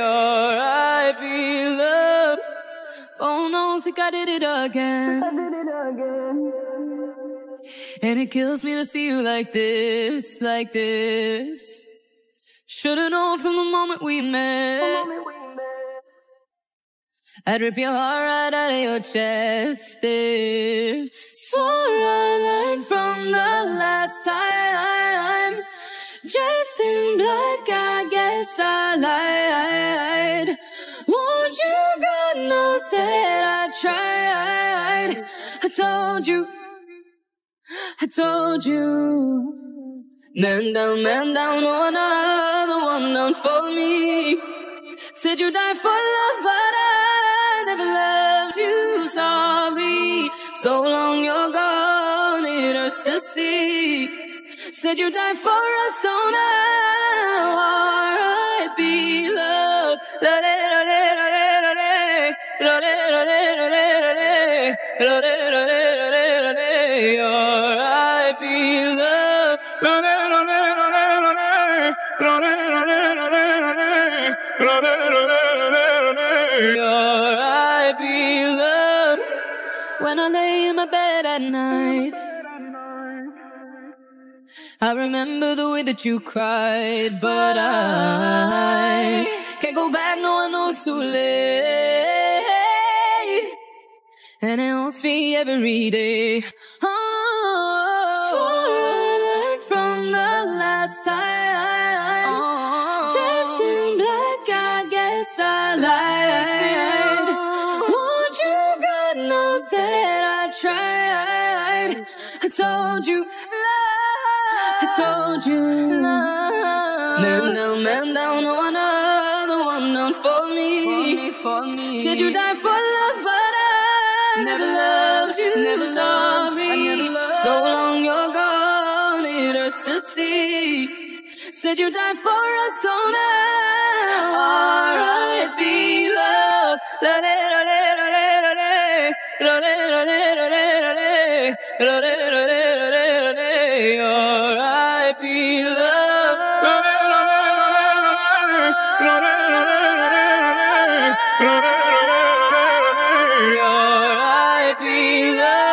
R.I.P. love. Oh no, think I did it again. I did it again. And it kills me to see you like this, like this. Should've known from the moment we met. I'd rip your heart right out of your chest. Eh. Swore I learned from the last time. Dressed in black, I guess I lied. Won't you, God knows that I tried. I told you, I told you. Man down, man down, one another one down for me. Said you died for love, but I never loved you. Sorry, so long you're gone, it hurts to see. Said you died for us, so now R.I.P. love. R.I.P. love. La. When I lay in my bed at night. I remember the way that you cried, but I can't go back, no I know it's too late. And it haunts me every day. Oh, swore I learned from the last time. Dressed in black, I guess I lied. I told you, love. I told you. love. Man down, man down, one another one down for me. for me. Said you died for love, but I never loved you. Never Sorry, I never loved. so long you're gone, it hurts to see. Said you died for us, so now R.I.P. love. La -de R.I.P. love. be love.